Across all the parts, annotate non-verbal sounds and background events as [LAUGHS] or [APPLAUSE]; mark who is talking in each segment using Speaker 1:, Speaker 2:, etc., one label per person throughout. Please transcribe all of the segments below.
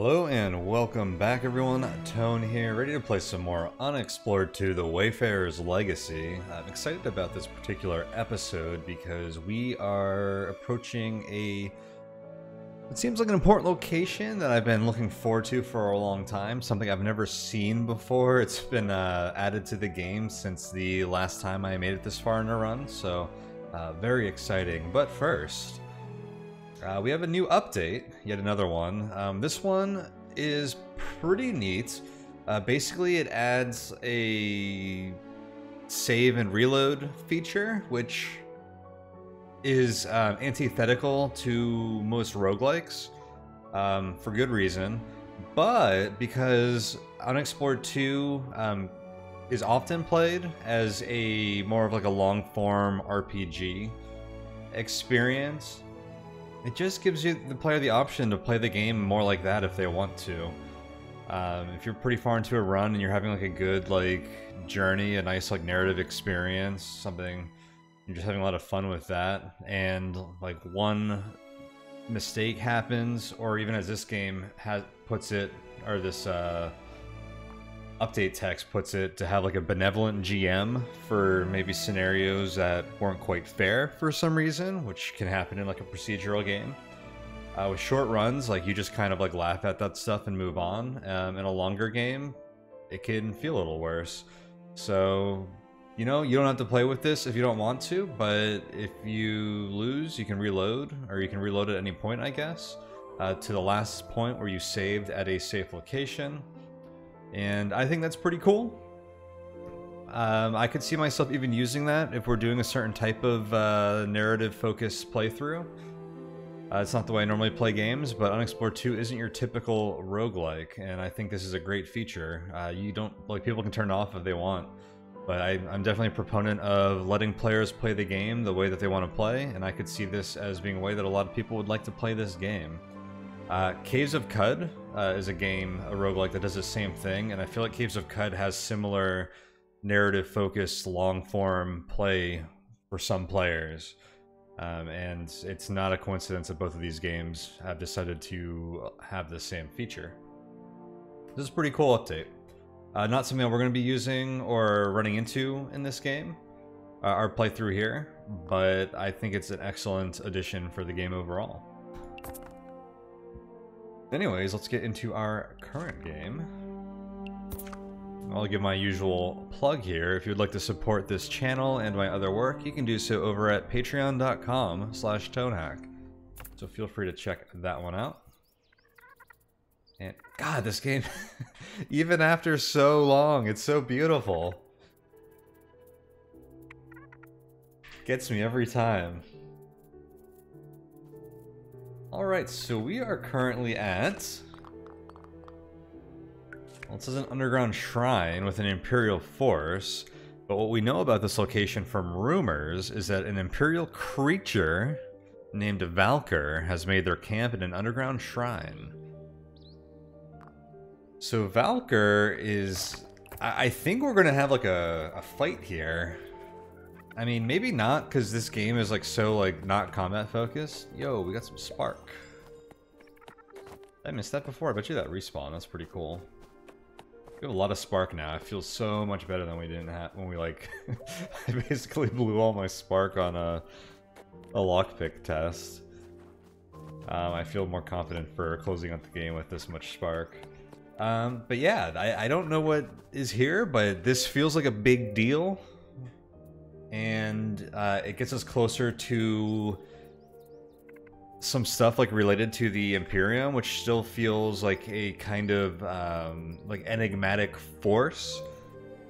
Speaker 1: Hello and welcome back everyone, Tone here, ready to play some more Unexplored 2, The Wayfarer's Legacy. I'm excited about this particular episode because we are approaching a... It seems like an important location that I've been looking forward to for a long time, something I've never seen before. It's been uh, added to the game since the last time I made it this far in a run, so uh, very exciting. But first... Uh, we have a new update, yet another one. Um, this one is pretty neat. Uh, basically, it adds a save and reload feature, which is um, antithetical to most roguelikes um, for good reason. But because Unexplored 2 um, is often played as a more of like a long form RPG experience, it just gives you the player the option to play the game more like that if they want to. Um, if you're pretty far into a run and you're having like a good like journey, a nice like narrative experience, something you're just having a lot of fun with that, and like one mistake happens, or even as this game has puts it, or this uh, update text puts it, to have like a benevolent GM for maybe scenarios that weren't quite fair for some reason, which can happen in like a procedural game. Uh, with short runs, like you just kind of like laugh at that stuff and move on. Um, in a longer game, it can feel a little worse. So, you know, you don't have to play with this if you don't want to, but if you lose, you can reload, or you can reload at any point, I guess, uh, to the last point where you saved at a safe location. And I think that's pretty cool. Um, I could see myself even using that if we're doing a certain type of uh, narrative-focused playthrough. Uh, it's not the way I normally play games, but Unexplored 2 isn't your typical roguelike, and I think this is a great feature. Uh, you don't, like, people can turn it off if they want, but I, am definitely a proponent of letting players play the game the way that they want to play, and I could see this as being a way that a lot of people would like to play this game. Uh, Caves of Qud uh, is a game, a roguelike that does the same thing, and I feel like Caves of Qud has similar narrative-focused, long-form play for some players. Um, and it's not a coincidence that both of these games have decided to have the same feature. This is a pretty cool update. Uh, not something that we're going to be using or running into in this game, uh, our playthrough here, but I think it's an excellent addition for the game overall. Anyways, let's get into our current game. I'll give my usual plug here. If you'd like to support this channel and my other work, you can do so over at patreon.com slash tonehack. So feel free to check that one out. And God, this game, [LAUGHS] even after so long, it's so beautiful. Gets me every time. Alright, so we are currently at... Well, this is an underground shrine with an Imperial force, but what we know about this location from rumors is that an Imperial creature named Valker has made their camp in an underground shrine. So Valker is... I, think we're going to have like a, a fight here. I mean, maybe not, because this game is like so like not combat focused. Yo, we got some spark. I missed that before. I bet you that respawn. That's pretty cool. We have a lot of spark now. I feel so much better than we didn't have when we like. [LAUGHS] I basically blew all my spark on a a lockpick test. Um, I feel more confident for closing out the game with this much spark. Um, but yeah, I, I don't know what is here, but this feels like a big deal and uh, it gets us closer to some stuff like related to the Imperium, which still feels like a kind of um, like enigmatic force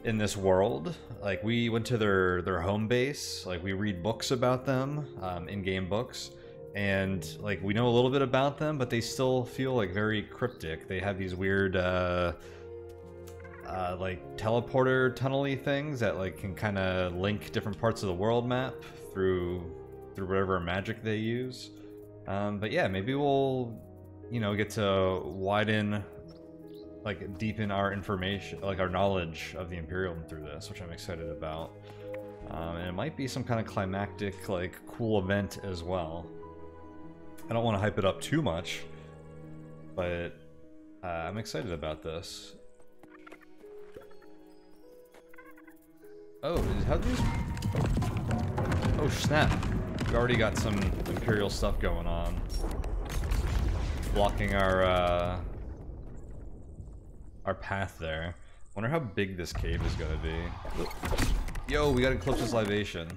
Speaker 1: in this world. Like we went to their their home base, like we read books about them, um, in-game books, and like we know a little bit about them, but they still feel like very cryptic. They have these weird. Uh, uh, like teleporter tunnely things that like can kind of link different parts of the world map through through whatever magic they use. Um, but yeah, maybe we'll you know get to widen like deepen our information like our knowledge of the Imperium through this, which I'm excited about. Um, and it might be some kind of climactic like cool event as well. I don't want to hype it up too much, but Uh, I'm excited about this. Oh, how these... Oh, snap. We already got some Imperial stuff going on. Blocking our, uh... Our path there. Wonder how big this cave is gonna be. Yo, we got Eclipse's Libation.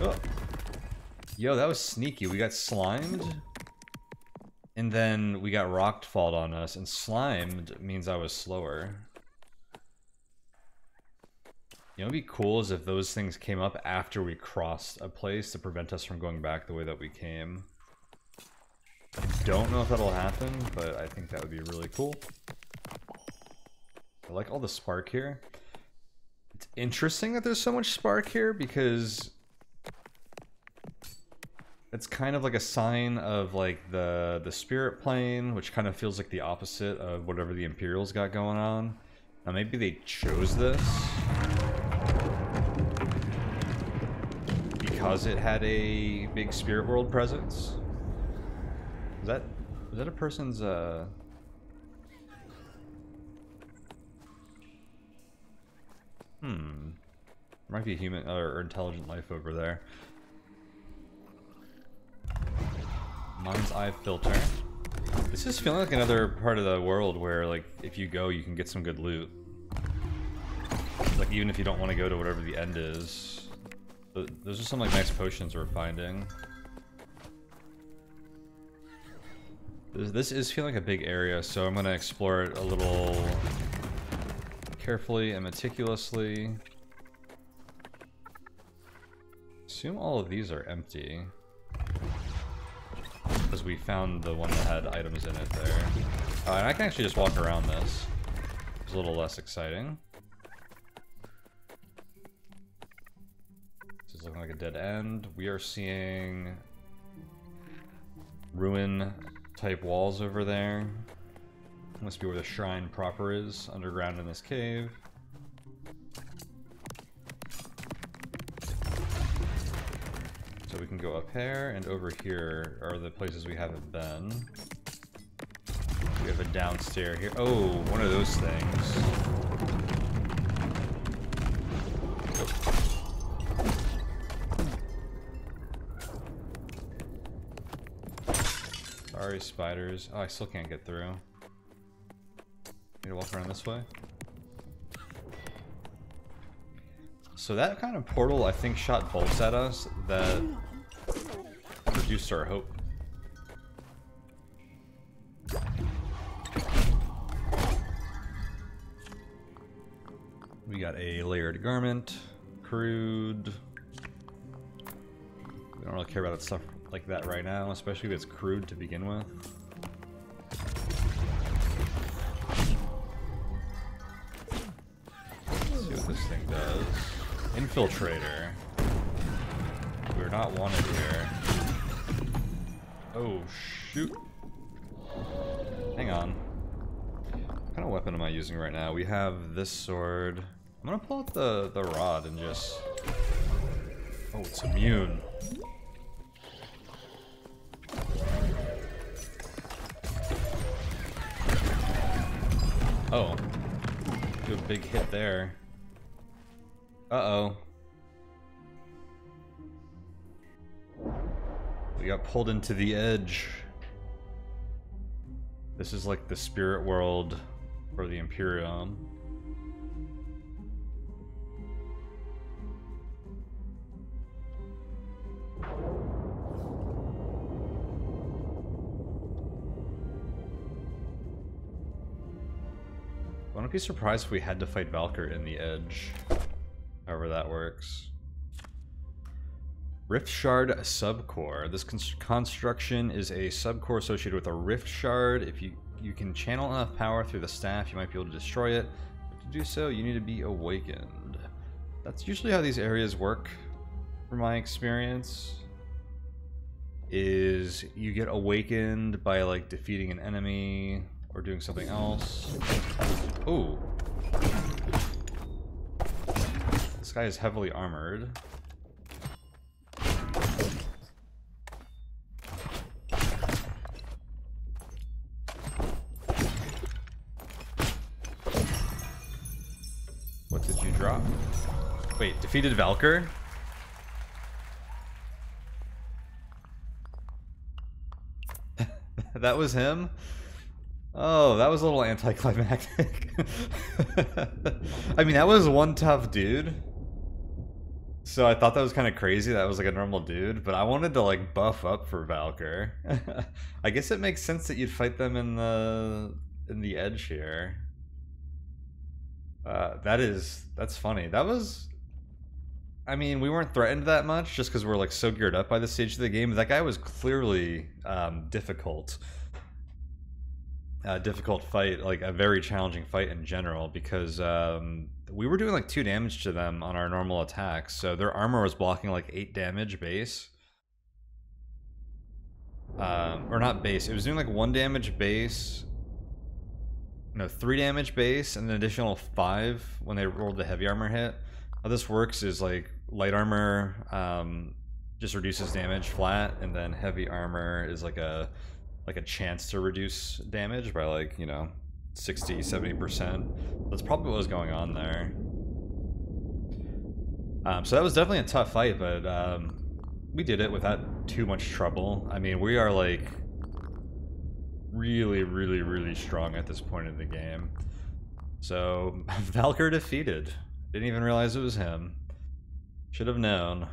Speaker 1: Oh. Yo, that was sneaky. We got slimed. And then we got rocked falled on us. And slimed means I was slower. You know, it'd be cool is if those things came up after we crossed a place to prevent us from going back the way that we came. I don't know if that'll happen, but I think that would be really cool. I like all the spark here. It's interesting that there's so much spark here because it's kind of like a sign of like the the spirit plane, which kind of feels like the opposite of whatever the Imperials got going on. Now maybe they chose this because it had a big spirit world presence. Is that is that a person's uh Hmm. Might be human or intelligent life over there. Mind's Eye filter. This is feeling like another part of the world where, like, if you go, you can get some good loot. Like, even if you don't want to go to whatever the end is. Those are some, like, nice potions we're finding. This, is feeling like a big area, so I'm to explore it a little carefully and meticulously. Assume all of these are empty because we found the one that had items in it there. Uh, and I can actually just walk around this. It's a little less exciting. Looking like a dead end. We are seeing ruin type walls over there. Must be where the shrine proper is, underground in this cave. So we can go up here, and over here are the places we haven't been. We have a downstairs here. Oh, one of those things. Sorry, spiders. Oh, I still can't get through. Need to walk around this way. So that kind of portal, I think, shot bolts at us that reduced our hope. We got a layered garment, crude. We don't really care about that stuff like that right now, especially if it's crude to begin with. Let's see what this thing does. Infiltrator. We're not wanted here. Oh, shoot. Hang on. What kind of weapon am I using right now? We have this sword. I'm gonna pull out the, the rod and just... Oh, it's immune. Oh. Do a big hit there. Uh-oh. We got pulled into the edge. This is like the spirit world for the Imperium. Be surprised if we had to fight Valker in the edge. However that works. Rift Shard Subcore. This construction is a subcore associated with a Rift Shard. If you, you can channel enough power through the staff, you might be able to destroy it. But to do so, you need to be awakened. That's usually how these areas work, from my experience. Is you get awakened by like defeating an enemy or doing something else. Ooh. This guy is heavily armored. What did you drop? Wait, defeated Valker? [LAUGHS] that was him? Oh, that was a little anticlimactic. [LAUGHS] I mean, that was one tough dude. So I thought that was kind of crazy. That was like a normal dude, but I wanted to like buff up for Valker. [LAUGHS] I guess it makes sense that you'd fight them in the in the edge here. Uh, that is that's funny. That was. I mean, we weren't threatened that much just because we're like so geared up by the stage of the game. That guy was clearly um, difficult uh, difficult fight, like a very challenging fight in general, because um, we were doing like two damage to them on our normal attacks. So their armor was blocking like eight damage base. Um, or not base, it was doing like one damage base. No, three damage base and an additional five when they rolled the heavy armor hit. How this works is like light armor um, just reduces damage flat, and then heavy armor is like a like a chance to reduce damage by like, you know, 60, 70%. That's probably what was going on there. Um, so that was definitely a tough fight, but um, we did it without too much trouble. I mean, we are like really, really, really strong at this point in the game. So, [LAUGHS] Valker defeated. Didn't even realize it was him. Should have known.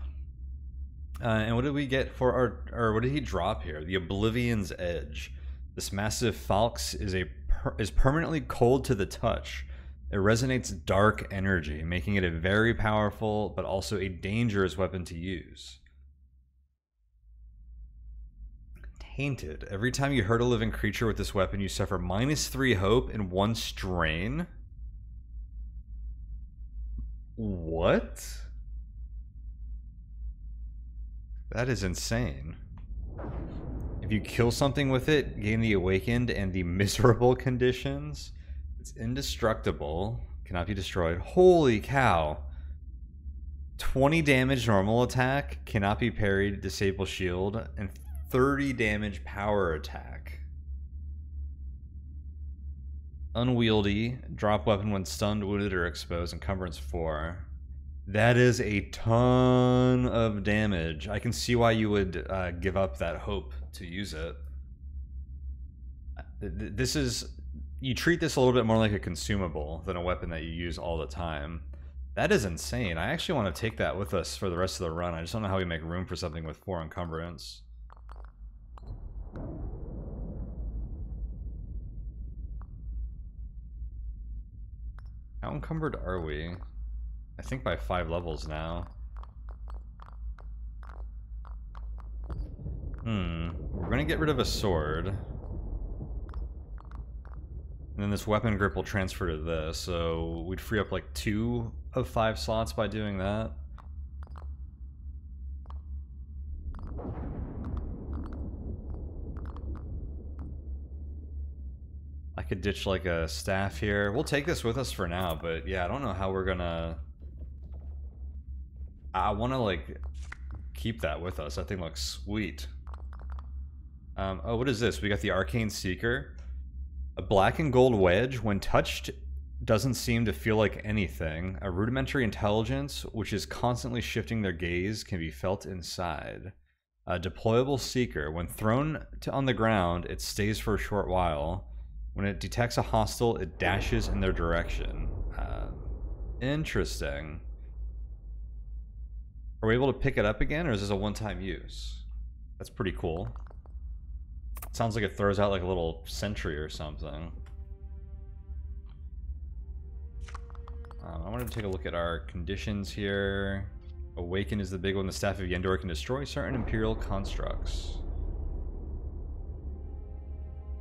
Speaker 1: Uh, and what did we get for our, or what did he drop here? The Oblivion's Edge. This massive Falx is a per, is permanently cold to the touch. It resonates dark energy, making it a very powerful but also a dangerous weapon to use. Tainted. Every time you hurt a living creature with this weapon, you suffer minus three hope and one strain. What? That is insane. If you kill something with it, gain the awakened and the [LAUGHS] miserable conditions. It's indestructible, cannot be destroyed. Holy cow. 20 damage normal attack, cannot be parried, disable shield, and 30 damage power attack. Unwieldy, drop weapon when stunned, wounded, or exposed, encumbrance 4. That is a ton of damage. I can see why you would uh, give up that hope to use it. This is you treat this a little bit more like a consumable than a weapon that you use all the time. That is insane. I actually want to take that with us for the rest of the run. I just don't know how we make room for something with four encumbrance. How encumbered are we? I think by five levels now. Hmm. We're gonna get rid of a sword. And then this weapon grip will transfer to this, so we'd free up like two of five slots by doing that. I could ditch like a staff here. We'll take this with us for now, but yeah, I don't know how we're gonna I want to like keep that with us. That thing looks sweet. Um, oh, what is this? We got the Arcane Seeker. A black and gold wedge, when touched, doesn't seem to feel like anything. A rudimentary intelligence, which is constantly shifting their gaze, can be felt inside. A deployable Seeker. When thrown to, on the ground, it stays for a short while. When it detects a hostile, it dashes in their direction. Uh, interesting. Are we able to pick it up again, or is this a one-time use? That's pretty cool. sounds like it throws out like a little sentry or something. Um, I wanted to take a look at our conditions here. Awaken is the big one. The Staff of Yendor can destroy certain Imperial constructs.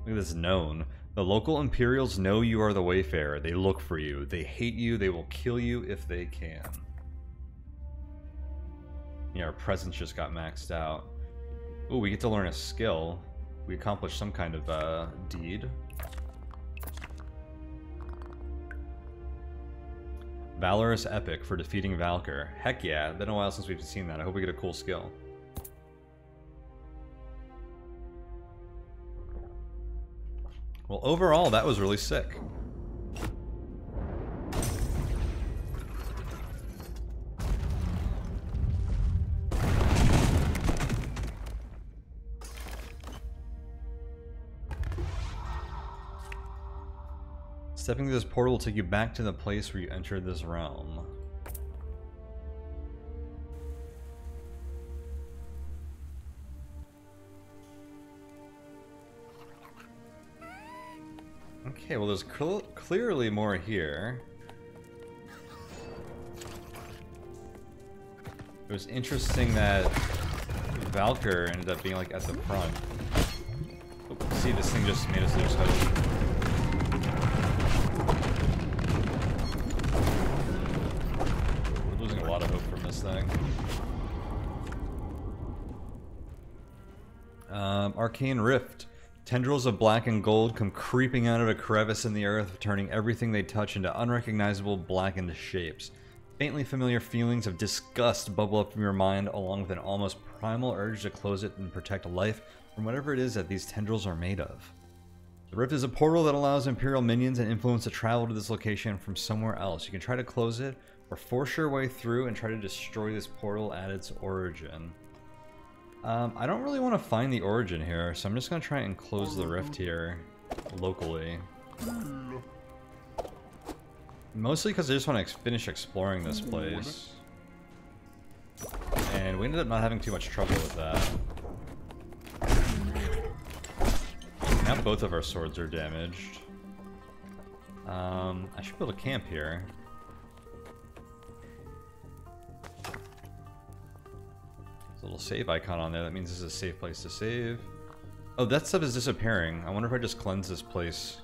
Speaker 1: Look at this known. The local Imperials know you are the Wayfarer. They look for you. They hate you. They will kill you if they can. Yeah, our presence just got maxed out. Oh, we get to learn a skill. We accomplished some kind of uh, deed. Valorous Epic for defeating Valker. Heck yeah, been a while since we've seen that. I hope we get a cool skill. Well, overall, that was really sick. Stepping through this portal will take you back to the place where you entered this realm. Okay, well there's cl clearly more here. It was interesting that Valker ended up being like at the front. Oh, see, this thing just made us lose hope. Um, Arcane Rift. Tendrils of black and gold come creeping out of a crevice in the earth, turning everything they touch into unrecognizable blackened shapes. Faintly familiar feelings of disgust bubble up from your mind, along with an almost primal urge to close it and protect life from whatever it is that these tendrils are made of. The rift is a portal that allows Imperial minions and influence to travel to this location from somewhere else. You can try to close it, or force your way through and try to destroy this portal at its origin. Um, I don't really want to find the origin here, so I'm just going to try and close the rift here locally. Mostly because I just want to finish exploring this place. And we ended up not having too much trouble with that. Now both of our swords are damaged. Um, I should build a camp here. A little save icon on there. That means this is a safe place to save. Oh, that stuff is disappearing. I wonder if I just cleanse this place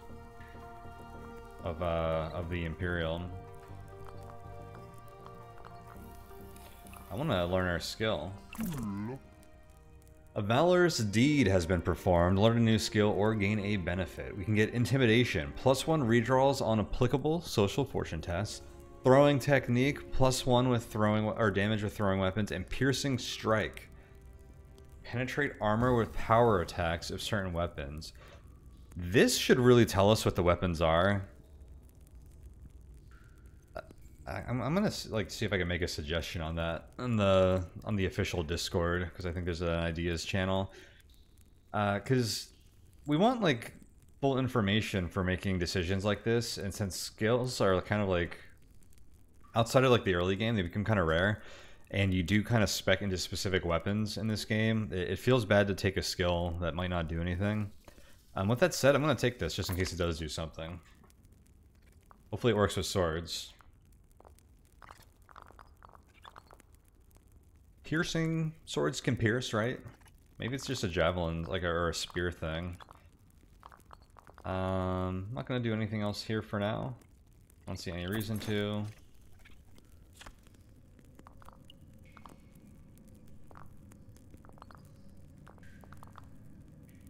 Speaker 1: of uh of the Imperial. I want to learn our skill. A valorous deed has been performed. Learn a new skill or gain a benefit. We can get intimidation, plus one redraws on applicable social fortune tests. Throwing technique, plus one with throwing or damage with throwing weapons, and piercing strike. Penetrate armor with power attacks of certain weapons. This should really tell us what the weapons are. I, am I'm gonna like see if I can make a suggestion on that on the on the official Discord because I think there's an ideas channel. Because uh, we want like full information for making decisions like this, and since skills are kind of like outside of like the early game, they become kind of rare, and you do kind of spec into specific weapons in this game. It, it, feels bad to take a skill that might not do anything. Um, with that said, I'm going to take this just in case it does do something. Hopefully it works with swords. Piercing swords can pierce, right? Maybe it's just a javelin, like a, or a spear thing. Um, I'm not going to do anything else here for now. I don't see any reason to.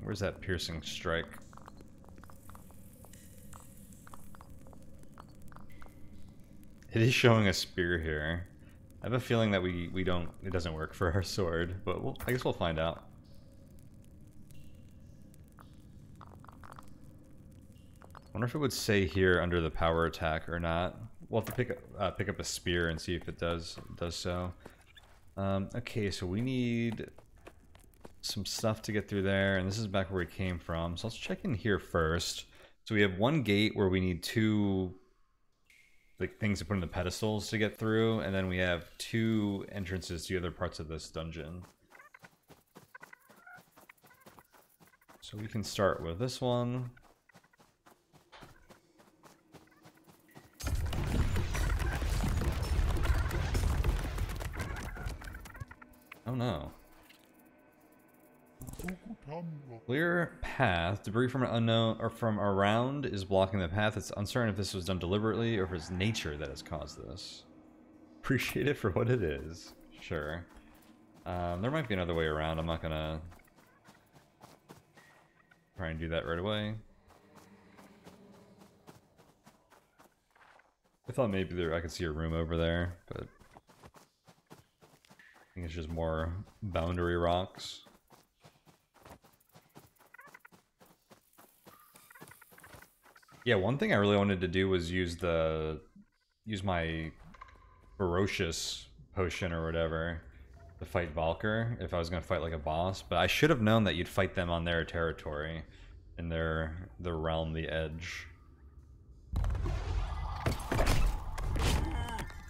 Speaker 1: Where's that piercing strike? It is showing a spear here. I have a feeling that we, we don't, it doesn't work for our sword, but we'll, I guess we'll find out. I wonder if it would say here under the power attack or not. We'll have to pick up, uh, pick up a spear and see if it does does so. Um, okay, so we need some stuff to get through there, and this is back where we came from. So let's check in here first. So we have one gate where we need two like things to put in the pedestals to get through, and then we have two entrances to the other parts of this dungeon. So we can start with this one. Oh no. Clear path. Debris from an unknown or from around is blocking the path. It's uncertain if this was done deliberately or if it's nature that has caused this. Appreciate it for what it is. Sure. Um, there might be another way around. I'm not gonna try and do that right away. I thought maybe there I could see a room over there, but I think it's just more boundary rocks. Yeah, one thing I really wanted to do was use the... use my ferocious potion or whatever to fight Valker if I was going to fight like a boss, but I should have known that you'd fight them on their territory, in their, the realm, the edge.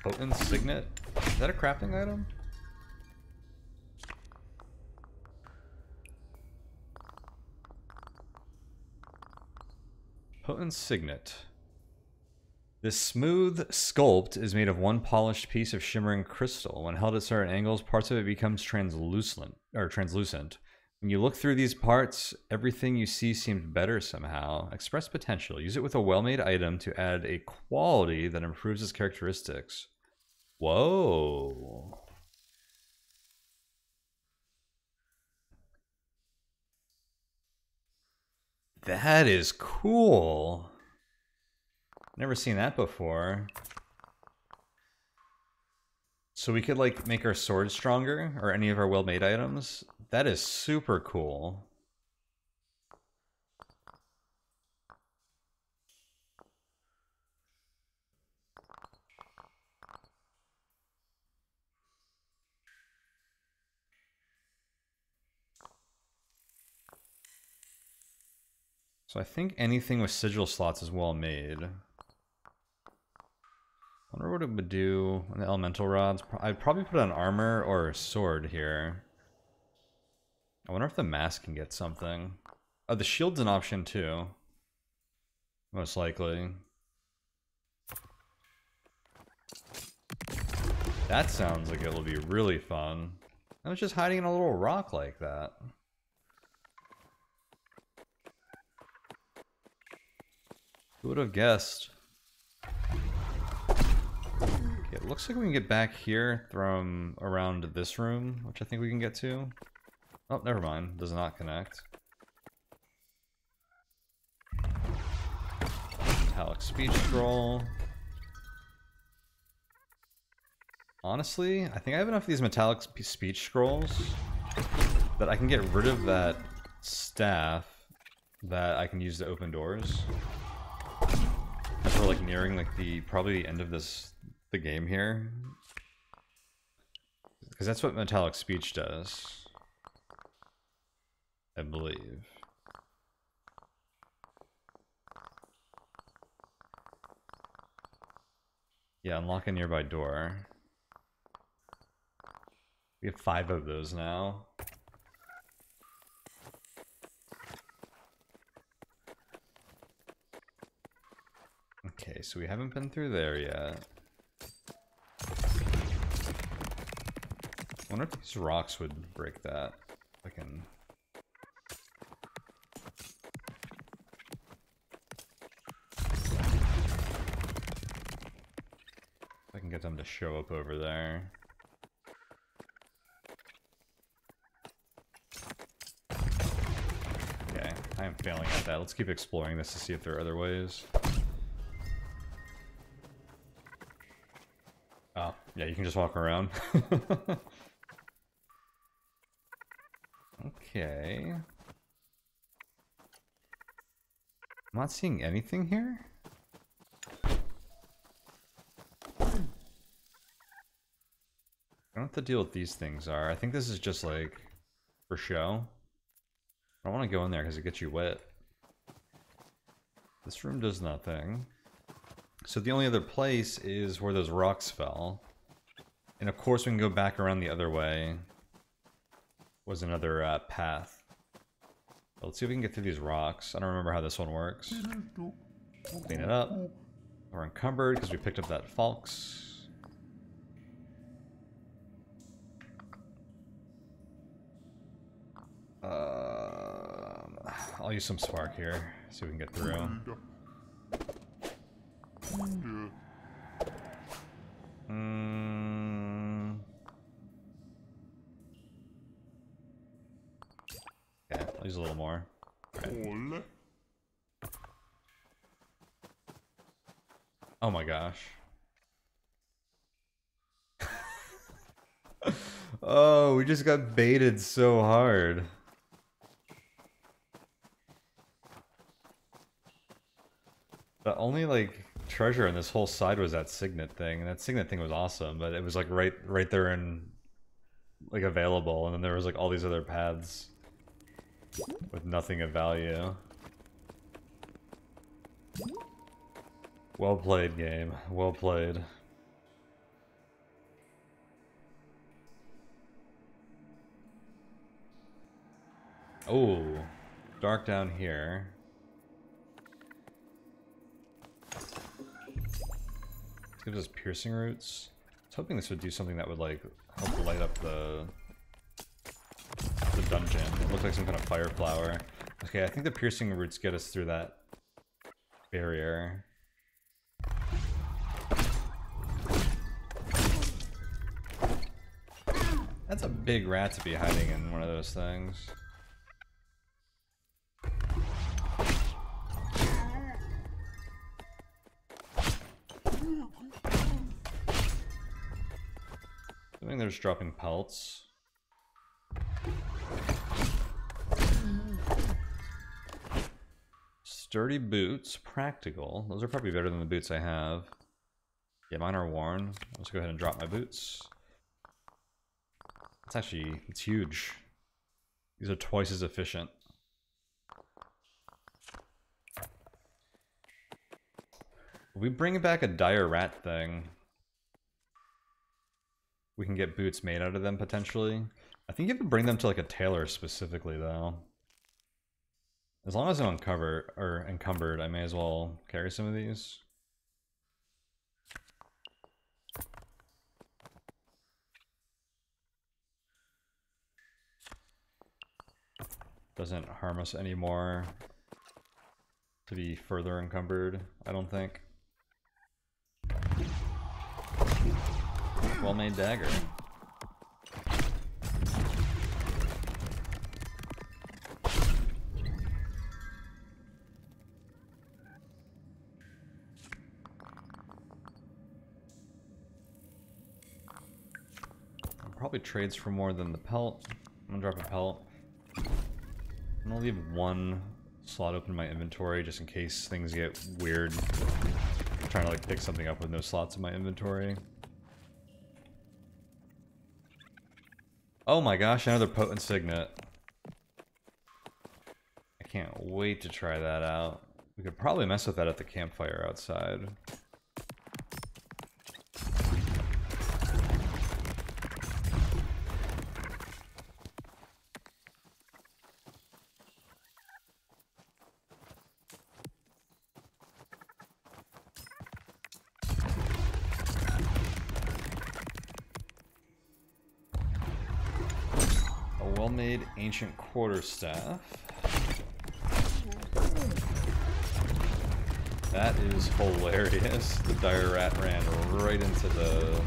Speaker 1: Potent Signet? Is that a crafting item? Potent Signet. This smooth sculpt is made of one polished piece of shimmering crystal. When held at certain angles, parts of it becomes translucent or translucent. When you look through these parts, everything you see seems better somehow. Express potential. Use it with a well-made item to add a quality that improves its characteristics. Whoa. That is cool. Never seen that before. So we could like make our sword stronger or any of our well-made items. That is super cool. So I think anything with sigil slots is well made. I wonder what it would do on the elemental rods. I'd probably put an armor or a sword here. I wonder if the mask can get something. Oh, the shield's an option too. Most likely. That sounds like it'll be really fun. I was just hiding in a little rock like that. Who would have guessed? Okay, it looks like we can get back here from around this room, which I think we can get to. Oh, never mind. Does not connect. Metallic speech scroll. Honestly, I think I have enough of these metallic speech scrolls that I can get rid of that staff that I can use to open doors we're like nearing like the probably the end of this the game here. Because that's what metallic speech does. I believe. Yeah, unlock a nearby door. We have five of those now. Okay, so we haven't been through there yet. I wonder if these rocks would break that. I can... I can get them to show up over there. Okay, I am failing at that. Let's keep exploring this to see if there are other ways. Yeah, you can just walk around. [LAUGHS] okay. I'm not seeing anything here. I don't know what the deal with these things are. I think this is just like for show. I don't want to go in there because it gets you wet. This room does nothing. So the only other place is where those rocks fell. And of course we can go back around the other way. Was another uh, path. let's see if we can get through these rocks. I don't remember how this one works. Clean it up. We're encumbered because we picked up that Falx. Um, I'll use some spark here, see if we can get through. Hmm. Use a little more. Right. Oh my gosh. [LAUGHS] oh, we just got baited so hard. The only like treasure in this whole side was that signet thing, and that signet thing was awesome, but it was like right right there and like available, and then there was like all these other paths with nothing of value. Well played, game. Well played. Oh, dark down here. This gives us piercing roots. I was hoping this would do something that would like help light up the the dungeon. It looked like some kind of fire flower. Okay, I think the piercing roots get us through that barrier. That's a big rat to be hiding in one of those things. I think they're just dropping pelts. Sturdy boots, practical. Those are probably better than the boots I have. Yeah, mine are worn. Let's go ahead and drop my boots. It's actually, it's huge. These are twice as efficient. We bring back a dire rat thing, we can get boots made out of them potentially. I think you have to bring them to like a tailor specifically though. As long as I'm uncovered or encumbered, I may as well carry some of these. Doesn't harm us anymore to be further encumbered, I don't think. Well-made dagger. Probably trades for more than the pelt. I'm gonna drop a pelt. I'm gonna leave one slot open in my inventory just in case things get weird. I'm trying to like pick something up with no slots in my inventory. Oh my gosh, another potent signet. I can't wait to try that out. We could probably mess with that at the campfire outside. Quarterstaff. That is hilarious. The dire rat ran right into the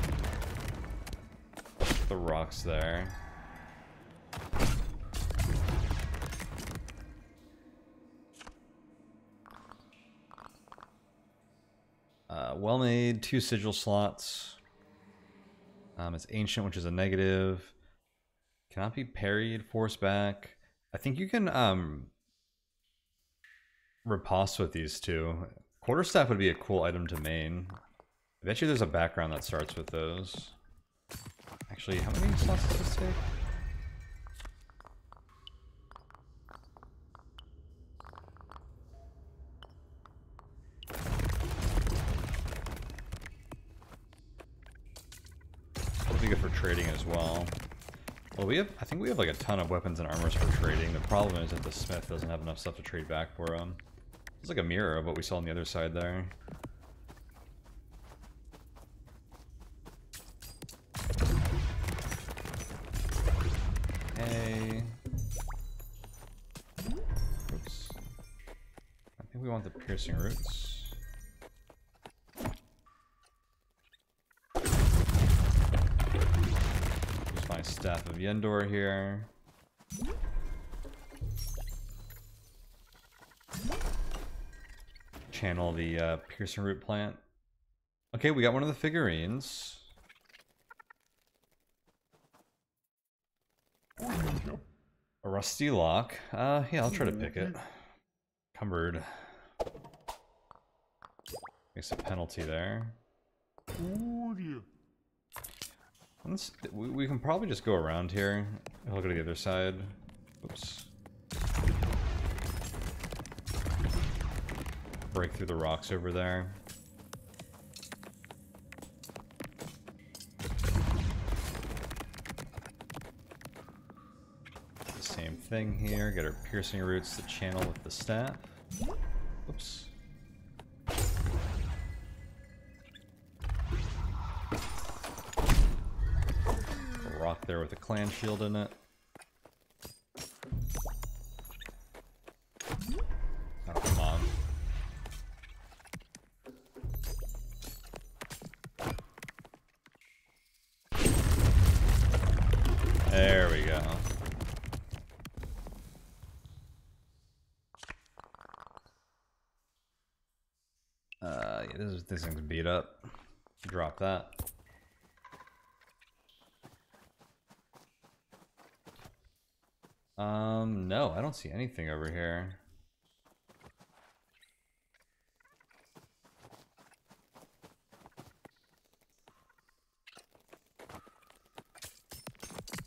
Speaker 1: the rocks there. Uh, well made, two sigil slots. Um, it's ancient, which is a negative. Cannot be parried, force back. I think you can um with these two. Quarterstaff would be a cool item to main. I bet you there's a background that starts with those. Actually, how many slots does this take? We have, I think we have like a ton of weapons and armors for trading. The problem is that the smith doesn't have enough stuff to trade back for him. It's like a mirror of what we saw on the other side there. Hey. Oops. I think we want the piercing roots. Staff of Yendor here. Channel the uh, Piercing Root plant. Okay, we got one of the figurines. A rusty lock. Uh, yeah, I'll try to pick it. Cumbered. Makes a penalty there. Let's, we, we can probably just go around here. Go to the other side. Oops. Break through the rocks over there. same thing here. Get our piercing roots to channel with the staff. Oops. With a clan shield in it. Oh, come on. There we go. Uh, yeah, this, this thing's beat up. Drop that. No, I don't see anything over here.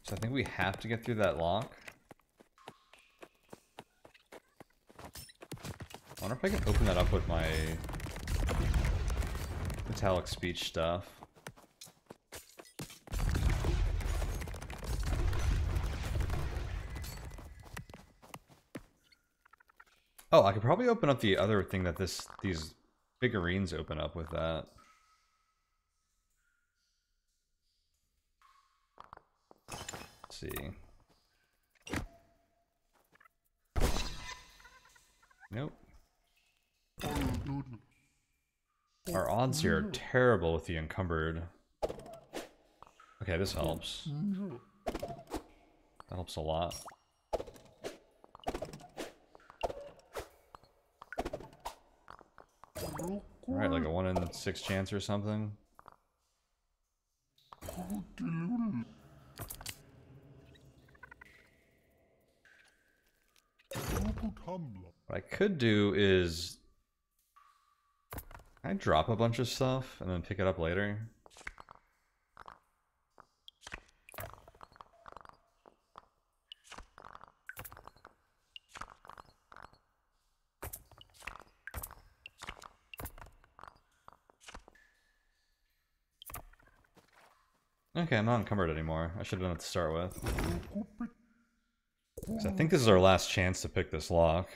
Speaker 1: So I think we have to get through that lock. I wonder if I can open that up with my metallic speech stuff. Oh, I could probably open up the other thing that this these figurines open up with that. Let's see. Nope. Our odds here are terrible with the encumbered. Okay, this helps. That helps a lot. Alright, like a 1 in 6 chance or something. What I could do is... I drop a bunch of stuff and then pick it up later. Okay, I'm not encumbered anymore. I should have done it to start with. I think this is our last chance to pick this lock.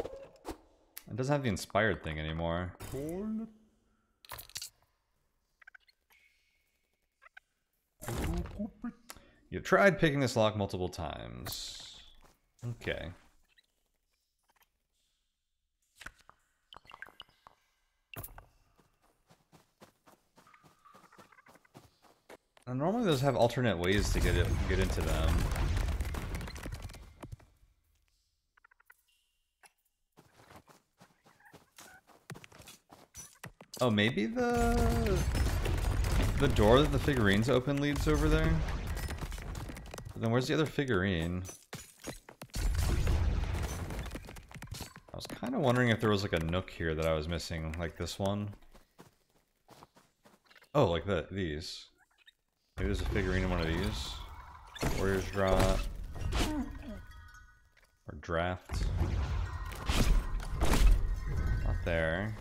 Speaker 1: It doesn't have the inspired thing anymore. You've tried picking this lock multiple times. Okay. And normally those have alternate ways to get it get into them. Oh, maybe the the door that the figurines open leads over there. But then where's the other figurine? I was kind of wondering if there was like a nook here that I was missing, like this one. Oh, like the these. Maybe there's a figurine in one of these. Warriors draw. Or draft. Not there.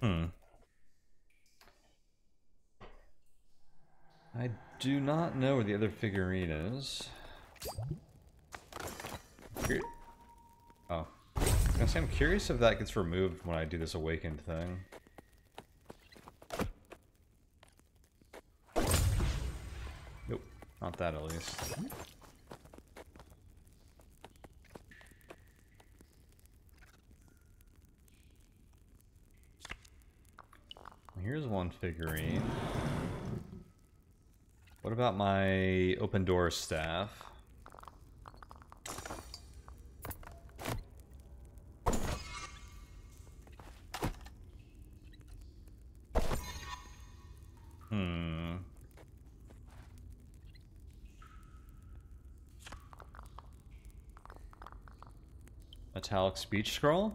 Speaker 1: Hmm. I do not know where the other figurine is. Oh. I say I'm curious if that gets removed when I do this awakened thing. Nope. Not that at least. Here's one figurine. What about my open door staff? Metallic speech scroll?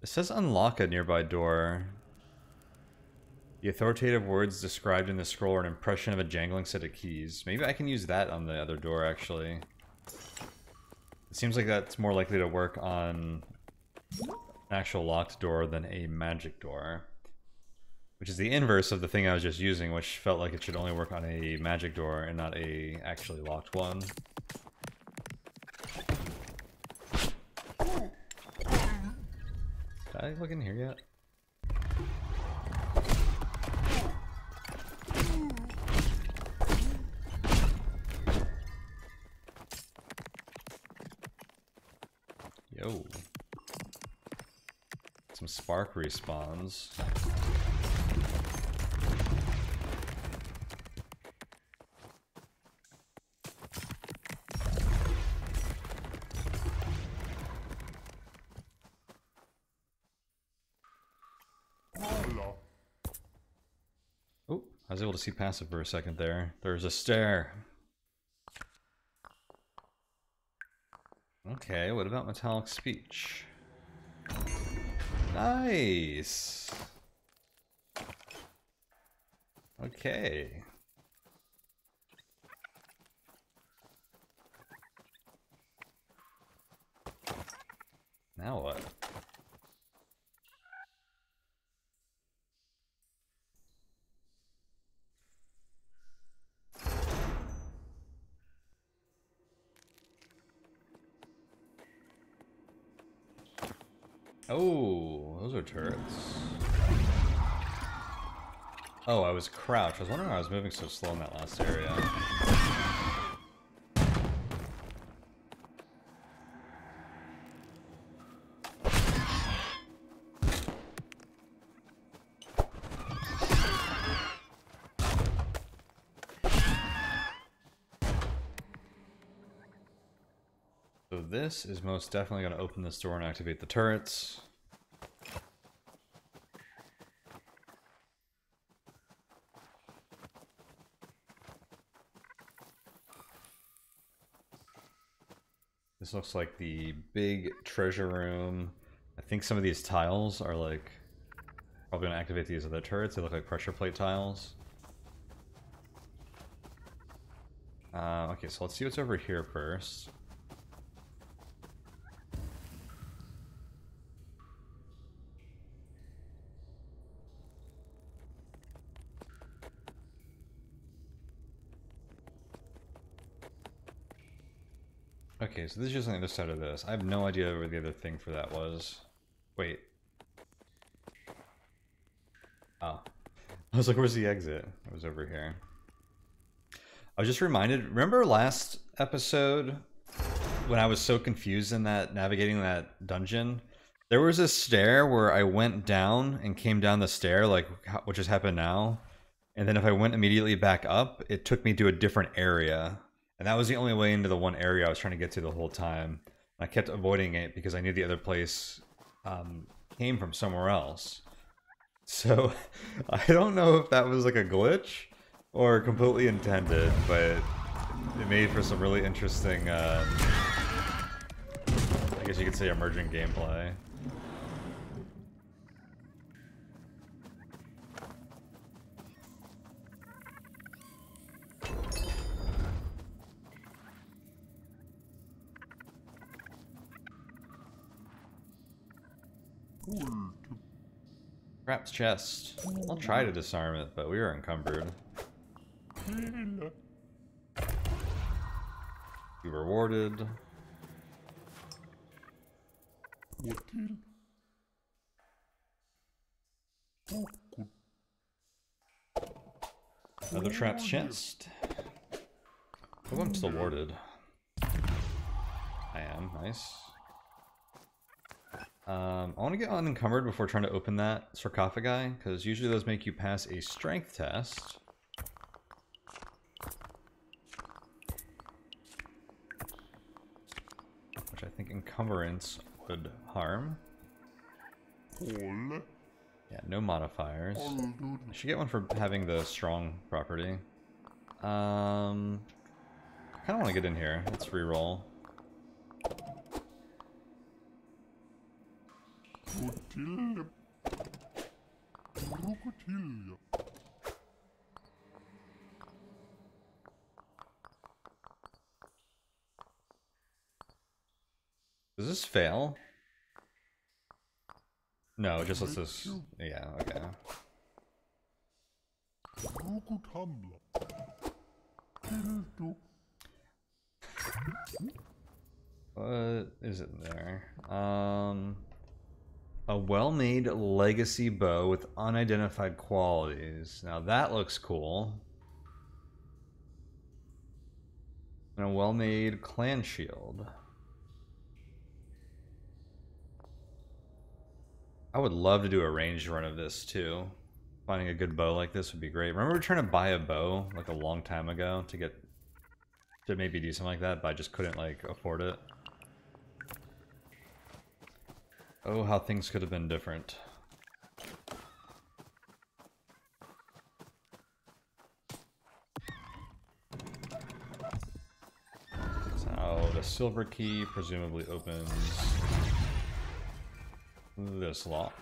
Speaker 1: It says unlock a nearby door. The authoritative words described in the scroll are an impression of a jangling set of keys. Maybe I can use that on the other door, actually. It seems like that's more likely to work on an actual locked door than a magic door. Which is the inverse of the thing I was just using, which felt like it should only work on a magic door and not a actually locked one. Did I look in here yet? Yo. Some spark respawns. To see passive for a second there. There's a stair. Okay, what about metallic speech? Nice! Okay. Now what? Oh, I was crouched. I was wondering why I was moving so slow in that last area. So this is most definitely going to open this door and activate the turrets. This looks like the big treasure room. I think some of these tiles are like probably to activate these other turrets. They look like pressure plate tiles. Uh, okay, so let's see what's over here first. Okay, so this is just on the other side of this. I have no idea where the other thing for that was. Wait. Oh. [LAUGHS] I was like, where's the exit? It was over here. I was just reminded, remember last episode when I was so confused in that navigating that dungeon? There was a stair where I went down and came down the stair, like what just happened now. And then if I went immediately back up, it took me to a different area. And that was the only way into the one area I was trying to get to the whole time. I kept avoiding it because I knew the other place um, came from somewhere else. So [LAUGHS] I don't know if that was like a glitch or completely intended, but it made for some really interesting, uh, I guess you could say emerging gameplay. Scraps chest. I'll try to disarm it, but we are encumbered. Be rewarded. Another trap's chest. Oh, I'm still warded. I am, nice. Um, I want to get unencumbered before trying to open that sarcophagi, because usually those make you pass a strength test. Which I think encumbrance would harm. Yeah, no modifiers. I should get one for having the strong property. Um, I kind of want to get in here. Let's reroll. Does this fail? No, it just lets us... Yeah, okay. What is it there? Um a well-made legacy bow with unidentified qualities. Now that looks cool. And a well-made clan shield. I would love to do a ranged run of this too. Finding a good bow like this would be great. Remember we were trying to buy a bow like a long time ago to get to maybe do something like that, but I just couldn't like afford it. Oh, how things could have been different. So the silver key presumably opens this lock.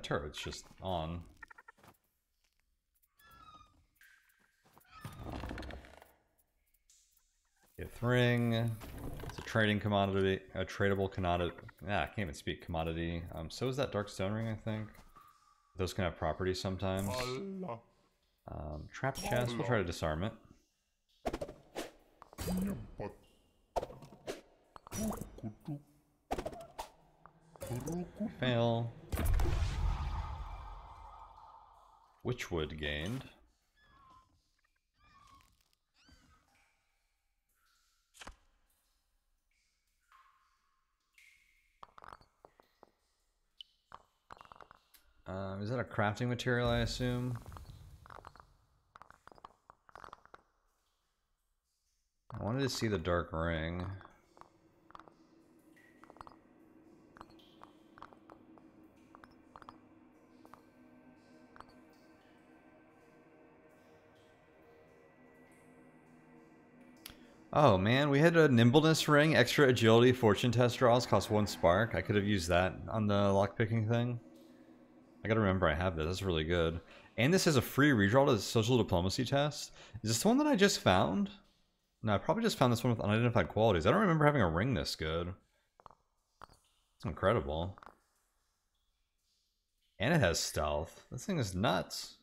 Speaker 1: That turret's just on. Fifth ring. It's a trading commodity, a tradable commodity. Yeah, I can't even speak commodity. Um, so is that dark stone ring, I think. Those can have properties sometimes. Um, trap chest. We'll try to disarm it. Fail. Witchwood gained. Um, is that a crafting material, I assume? I wanted to see the dark ring. Oh man, we had a nimbleness ring, extra agility, fortune test draws, cost one spark. I could have used that on the lockpicking thing. I gotta remember I have this. That's really good. And this has a free redraw to the social diplomacy test. Is this the one that I just found? No, I probably just found this one with unidentified qualities. I don't remember having a ring this good. It's incredible. And it has stealth. This thing is nuts.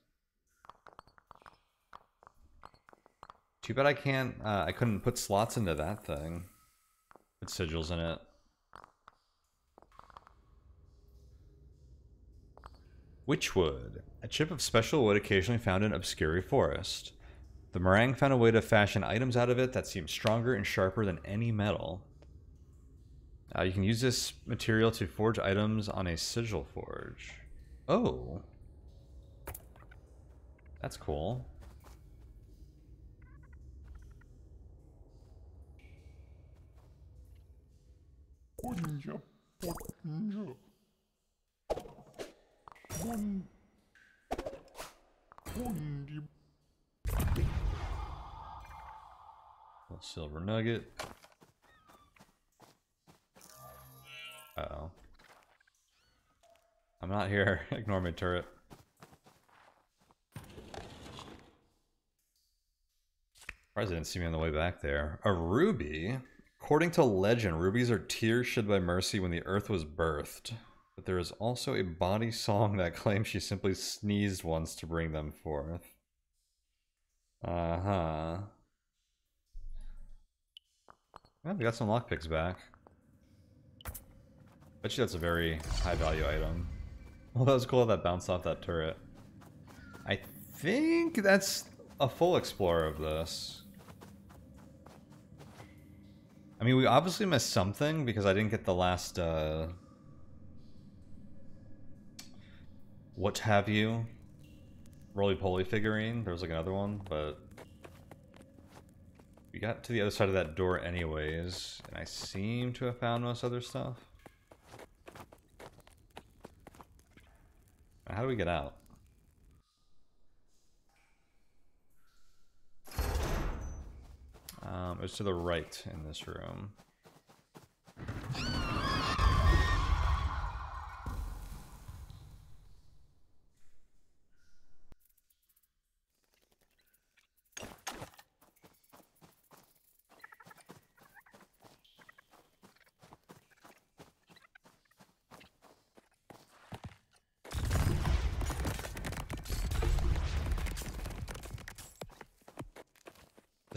Speaker 1: Too bad I can't, uh, I couldn't put slots into that thing. Put sigils in it. Witchwood, a chip of special wood occasionally found in Obscuri Forest. The meringue found a way to fashion items out of it that seem stronger and sharper than any metal. Uh, you can use this material to forge items on a sigil forge. Oh. That's cool. Silver nugget. Uh oh. I'm not here. [LAUGHS] Ignore my turret. I didn't see me on the way back there. A ruby? According to legend, rubies are tears shed by Mercy when the earth was birthed. But there is also a body song that claims she simply sneezed once to bring them forth. Uh-huh. Well, we got some lockpicks back. Bet you that's a very high value item. Well, that was cool that bounced off that turret. I think that's a full explorer of this. I mean, we obviously missed something because I didn't get the last, uh... What have you? Roly-poly figurine. There was like another one, but... We got to the other side of that door anyways, and I seem to have found most other stuff. How do we get out? Um, it was to the right in this room.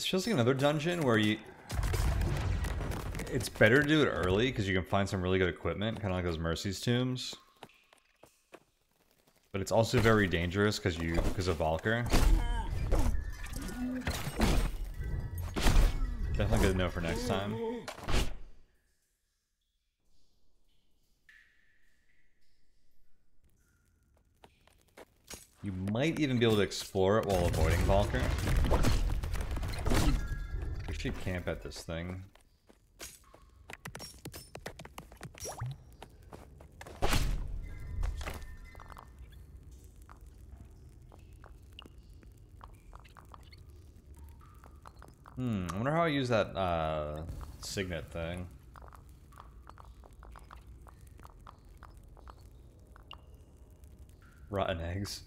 Speaker 1: This feels like another dungeon where you... It's better to do it early because you can find some really good equipment, kind of like those Mercy's tombs. But it's also very dangerous because you because of Valker. Definitely good to know for next time. You might even be able to explore it while avoiding Valker. Should camp at this thing. Hmm, I wonder how I use that, uh, signet thing. Rotten eggs.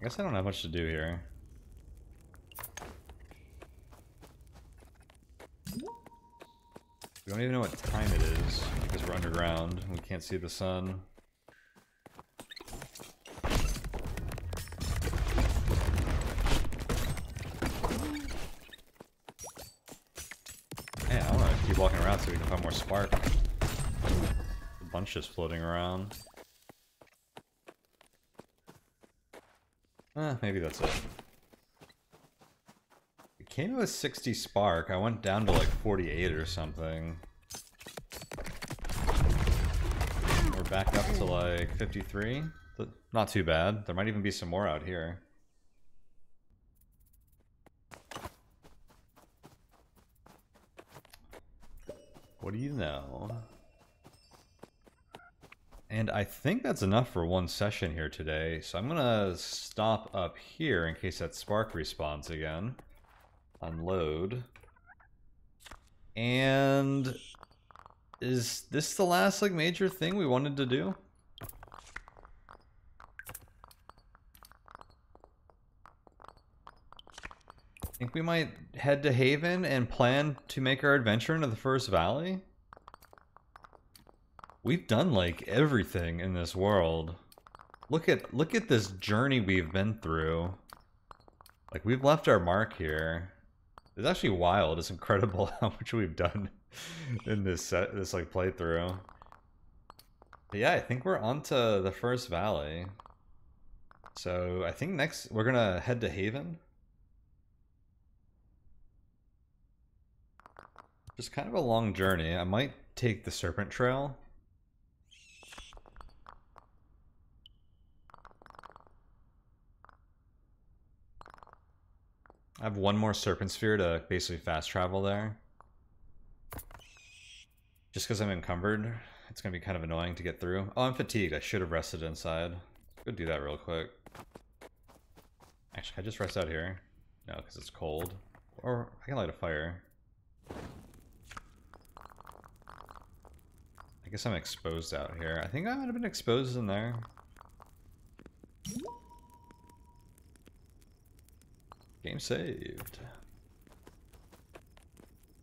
Speaker 1: I guess I don't have much to do here. We don't even know what time it is, because we're underground. We can't see the sun. Hey, I wanna keep walking around so we can find more spark. A bunch just floating around. Eh, maybe that's it. Came with 60 spark. I went down to like 48 or something. We're back up to like 53. Not too bad. There might even be some more out here. What do you know? And I think that's enough for one session here today, so I'm gonna stop up here in case that spark respawns again. Unload. And is this the last like major thing we wanted to do? I think we might head to Haven and plan to make our adventure into the First Valley. We've done like everything in this world. Look at look at this journey we've been through. Like we've left our mark here. It's actually wild. It's incredible [LAUGHS] how much we've done in this set this like playthrough. But yeah, I think we're on to the first valley. So I think next we're gonna head to Haven. Just kind of a long journey. I might take the Serpent Trail. I have one more Serpent Sphere to basically fast travel there. Just because I'm encumbered, it's going to be kind of annoying to get through. Oh, I'm fatigued. I should have rested inside. Go do that real quick. Actually, I just rest out here? No, because it's cold. Or I can light a fire. I guess I'm exposed out here. I think I might have been exposed in there. Game saved.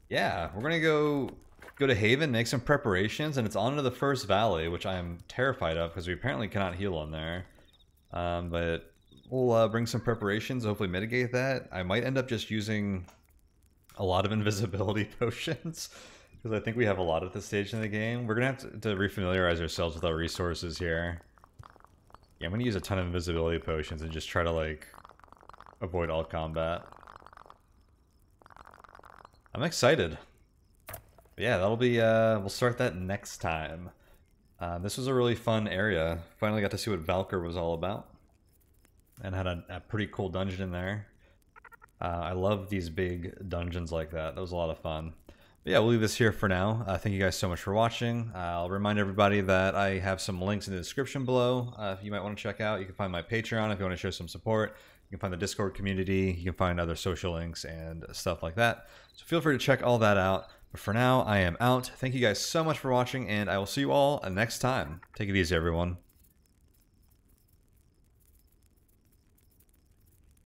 Speaker 1: Yeah, we're gonna go go to Haven, make some preparations, and it's on to the first valley, which I am terrified of because we apparently cannot heal on there. Um, but we'll uh, bring some preparations, hopefully mitigate that. I might end up just using a lot of [LAUGHS] invisibility [LAUGHS] potions because I think we have a lot at this stage in the game. We're gonna have to, to refamiliarize ourselves with our resources here. Yeah, I'm gonna use a ton of invisibility potions and just try to like avoid all combat. I'm excited. Yeah, that'll be, uh, we'll start that next time. Uh, this was a really fun area. Finally got to see what Valker was all about. And had a, a pretty cool dungeon in there. Uh, I love these big dungeons like that. That was a lot of fun. But yeah, we'll leave this here for now. Uh, thank you guys so much for watching. Uh, I'll remind everybody that I have some links in the description below. Uh, if you might want to check out, you can find my Patreon if you want to show some support. You can find the Discord community, you can find other social links and stuff like that. So feel free to check all that out. But for now, I am out. Thank you guys so much for watching, and I will see you all next time. Take it easy, everyone.